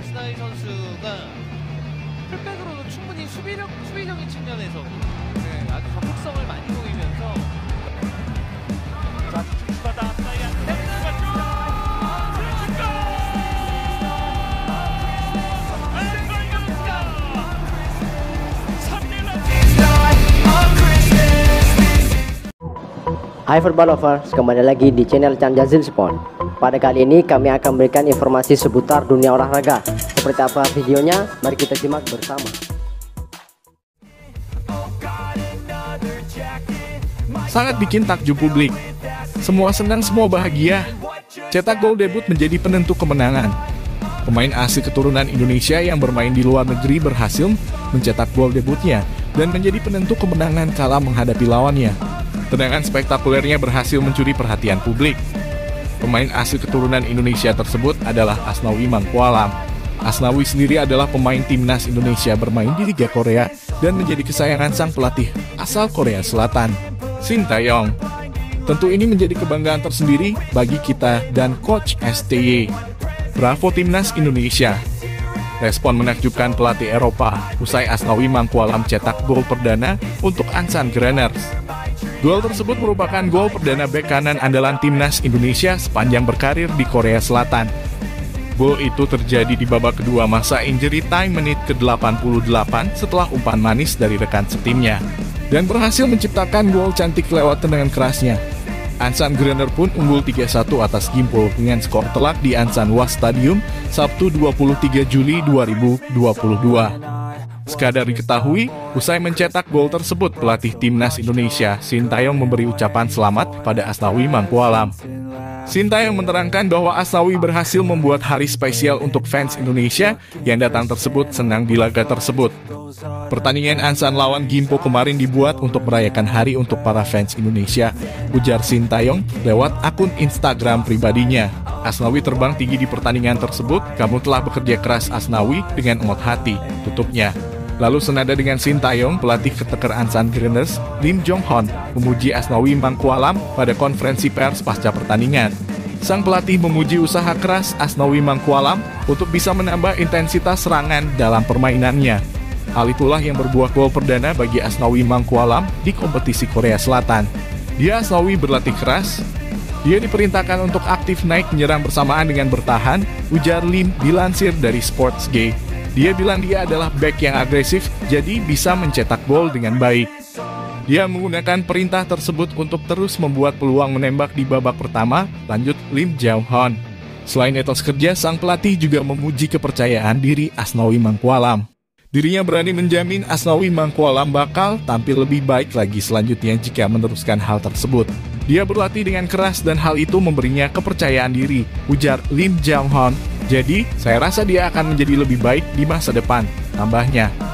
아스나이 선수가 풀백으로도 충분히 수비력, 수비적인 측면에서 네, 아주 적극성을 많이 보이면서 자, 이겼습니다. 3대1 Hai Football Lovers, kembali lagi di channel Chan Jazil Sport. Pada kali ini kami akan memberikan informasi seputar dunia olahraga. Seperti apa videonya? Mari kita simak bersama. sangat bikin takjub publik. Semua senang, semua bahagia. Cetak gol debut menjadi penentu kemenangan. Pemain asli keturunan Indonesia yang bermain di luar negeri berhasil mencetak gol debutnya dan menjadi penentu kemenangan kala menghadapi lawannya. Tendangan spektakulernya berhasil mencuri perhatian publik. Pemain asli keturunan Indonesia tersebut adalah Asnawi Mangkualam. Asnawi sendiri adalah pemain timnas Indonesia bermain di Liga Korea dan menjadi kesayangan sang pelatih asal Korea Selatan, Shin Taeyong. Tentu ini menjadi kebanggaan tersendiri bagi kita dan Coach STY. Bravo Timnas Indonesia. Respon menakjubkan pelatih Eropa usai Asnawi Mangkualam cetak gol perdana untuk Ansan Graners. Gol tersebut merupakan gol perdana bek kanan andalan timnas Indonesia sepanjang berkarir di Korea Selatan. Gol itu terjadi di babak kedua masa injury time menit ke-88 setelah umpan manis dari rekan setimnya dan berhasil menciptakan gol cantik lewat tendangan kerasnya. Ansan Graner pun unggul 3-1 atas Gimpo dengan skor telak di Ansan Was Stadium Sabtu 23 Juli 2022. Sekadar diketahui, usai mencetak gol tersebut, pelatih timnas Indonesia, Sintayong memberi ucapan selamat pada Asnawi Mangkualam. Sintayong menerangkan bahwa Asnawi berhasil membuat hari spesial untuk fans Indonesia yang datang tersebut senang di laga tersebut. Pertandingan Ansan lawan Gimpo kemarin dibuat untuk merayakan hari untuk para fans Indonesia, ujar Sintayong lewat akun Instagram pribadinya. Asnawi terbang tinggi di pertandingan tersebut, kamu telah bekerja keras Asnawi dengan emot hati, tutupnya. Lalu senada dengan Sintayong, pelatih keteker Ansan Greeners, Lim Jong Hon, memuji Asnawi Mangkualam pada konferensi pers pasca pertandingan. Sang pelatih memuji usaha keras Asnawi Mangkualam untuk bisa menambah intensitas serangan dalam permainannya. Hal itulah yang berbuah gol perdana bagi Asnawi Mangkualam di kompetisi Korea Selatan. Dia Asnawi berlatih keras, dia diperintahkan untuk aktif naik menyerang bersamaan dengan bertahan, ujar Lim dilansir dari Sports Gay. Dia bilang dia adalah back yang agresif, jadi bisa mencetak gol dengan baik. Dia menggunakan perintah tersebut untuk terus membuat peluang menembak di babak pertama, lanjut Lim Jao Hon. Selain etos kerja, sang pelatih juga memuji kepercayaan diri Asnawi Mangkualam. Dirinya berani menjamin Asnawi Mangkualam bakal tampil lebih baik lagi selanjutnya jika meneruskan hal tersebut. Dia berlatih dengan keras dan hal itu memberinya kepercayaan diri, ujar Lim Jong Hon. Jadi, saya rasa dia akan menjadi lebih baik di masa depan, tambahnya.